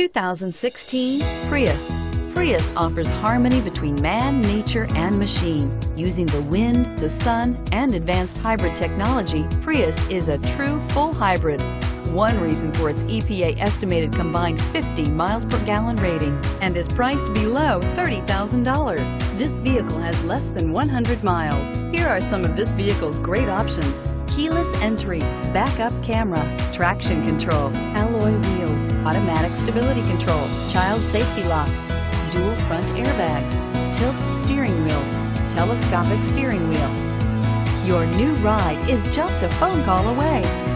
2016 Prius. Prius offers harmony between man, nature, and machine. Using the wind, the sun, and advanced hybrid technology, Prius is a true full hybrid. One reason for its EPA estimated combined 50 miles per gallon rating and is priced below $30,000. This vehicle has less than 100 miles. Here are some of this vehicle's great options. Keyless entry, backup camera, traction control, alloy wheels, automatic stability control, child safety locks, dual front airbags, tilt steering wheel, telescopic steering wheel. Your new ride is just a phone call away.